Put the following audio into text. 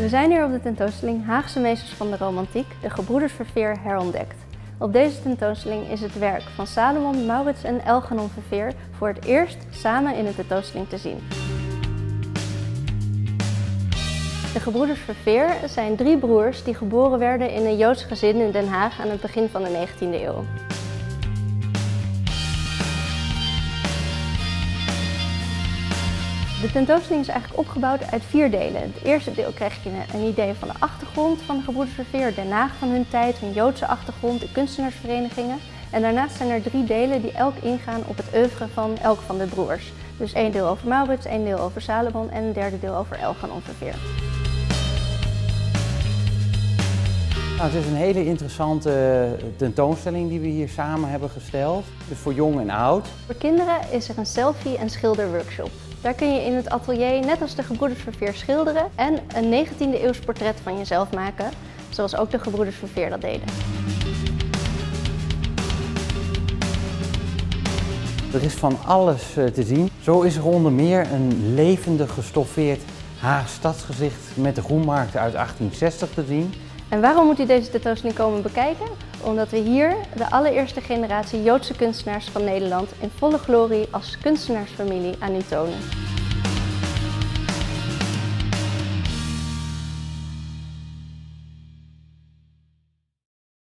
We zijn hier op de tentoonstelling Haagse Meesters van de Romantiek, de gebroeders Verveer herontdekt. Op deze tentoonstelling is het werk van Salomon, Maurits en Elganon Verveer voor het eerst samen in de tentoonstelling te zien. De gebroeders Verveer zijn drie broers die geboren werden in een Joods gezin in Den Haag aan het begin van de 19e eeuw. De tentoonstelling is eigenlijk opgebouwd uit vier delen. Het eerste deel krijg je een idee van de achtergrond van de gebroeders Verveer, Haag van hun tijd, hun Joodse achtergrond, de kunstenaarsverenigingen. En daarnaast zijn er drie delen die elk ingaan op het oeuvre van elk van de broers. Dus één deel over Maurits, één deel over Salomon en een derde deel over Elganon Verveer. Nou, het is een hele interessante tentoonstelling die we hier samen hebben gesteld. Dus voor jong en oud. Voor kinderen is er een selfie- en schilderworkshop. Daar kun je in het atelier, net als de gebroeders Verveer, schilderen en een 19e eeuws portret van jezelf maken, zoals ook de gebroeders Verveer dat deden. Er is van alles eh, te zien. Zo is er onder meer een levendig gestoffeerd Haags stadsgezicht met de groenmarkt uit 1860 te zien. En waarom moet u deze tentoonstelling komen bekijken? Omdat we hier de allereerste generatie Joodse kunstenaars van Nederland in volle glorie als kunstenaarsfamilie aan u tonen.